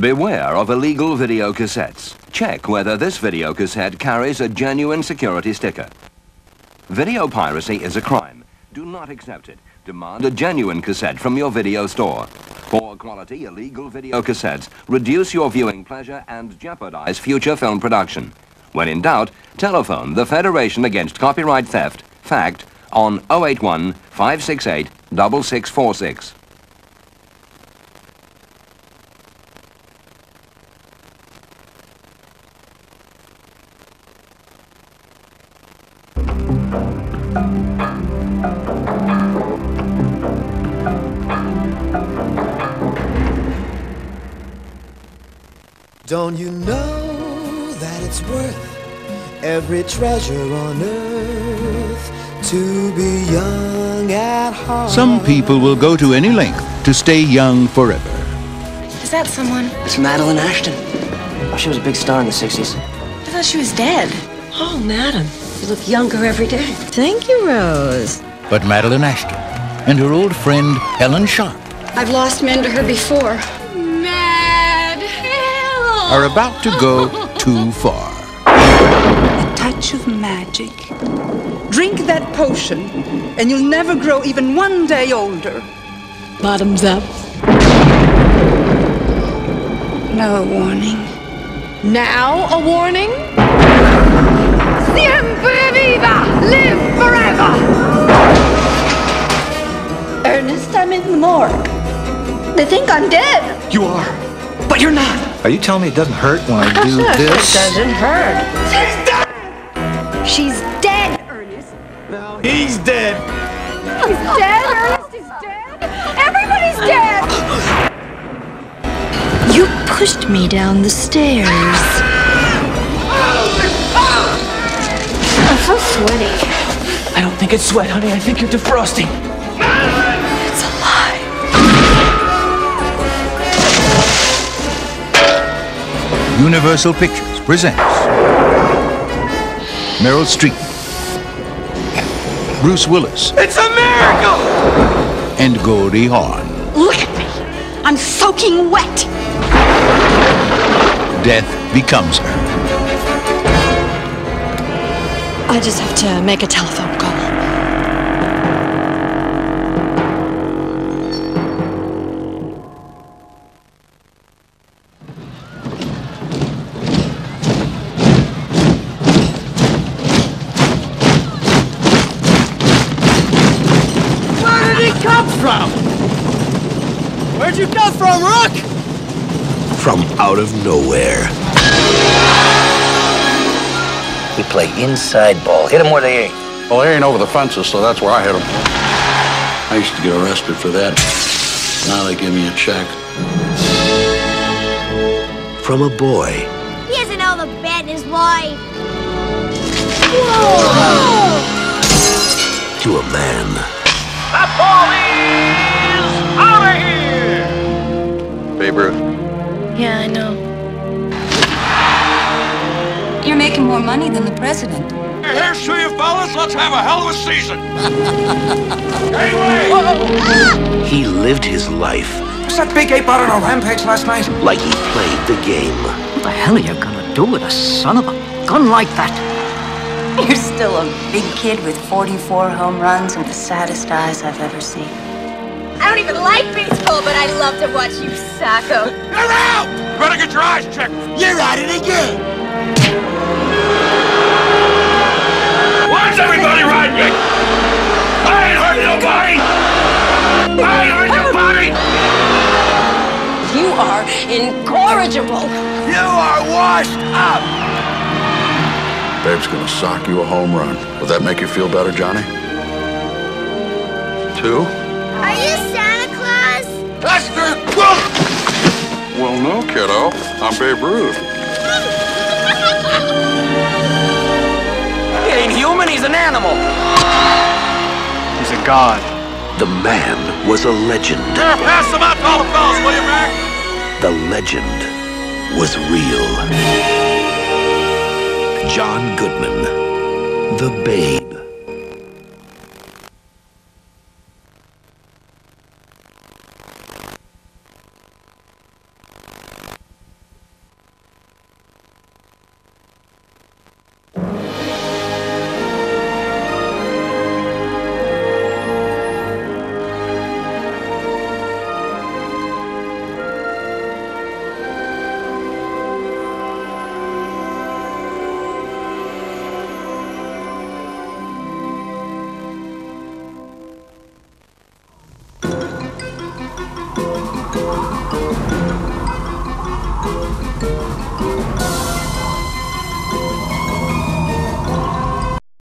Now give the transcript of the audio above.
Beware of illegal video cassettes. Check whether this video cassette carries a genuine security sticker. Video piracy is a crime. Do not accept it. Demand a genuine cassette from your video store. Poor quality illegal video cassettes reduce your viewing pleasure and jeopardize future film production. When in doubt, telephone the Federation Against Copyright Theft, FACT, on 081 568 6646. Don't you know that it's worth every treasure on earth to be young at heart? Some people will go to any length to stay young forever. Is that someone? It's Madeline Ashton. Oh, she was a big star in the 60s. I thought she was dead. Oh, madam, you look younger every day. Thank you, Rose. But Madeline Ashton and her old friend Helen Sharp I've lost men to her before. Mad hell! are about to go too far. A touch of magic. Drink that potion, and you'll never grow even one day older. Bottoms up. No warning. Now a warning? They think I'm dead. You are, but you're not. Are you telling me it doesn't hurt when I do this? It doesn't hurt. She's dead, Ernest. He's dead. He's dead! Ernest is dead! Everybody's dead! You pushed me down the stairs. I'm so sweaty. I don't think it's sweat, honey. I think you're defrosting. Universal Pictures presents Meryl Streep, Bruce Willis, It's a miracle! and Goldie Hawn. Look at me. I'm soaking wet. Death becomes her. I just have to make a telephone Where'd you come from, Rook? From out of nowhere. We play inside ball. Hit them where they ain't. Well, they ain't over the fences, so that's where I hit them. I used to get arrested for that. Now they give me a check. From a boy He doesn't know the bed in his life. to a man. I know. You're making more money than the president. Here's to you, fellas. Let's have a hell of a season. He lived his life Was that big ape out on a rampage last night? like he played the game. What the hell are you gonna do with a son of a gun like that? You're still a big kid with 44 home runs and the saddest eyes I've ever seen. I don't even like baseball, but I love to watch you sacco. Oh. You're out! You better get your eyes checked. You're at it again. Why's everybody riding me? I ain't hurt nobody. I ain't hurt oh. nobody. You are incorrigible. You are washed up. Babe's gonna sock you a home run. Will that make you feel better, Johnny? Two? Are you Santa Claus? Lester! Well, well, no, kiddo. I'm Babe Ruth. He ain't human, he's an animal. He's a god. The man was a legend. Here, pass them out to all the fellas, will you, Mac? The legend was real. John Goodman, the Babe.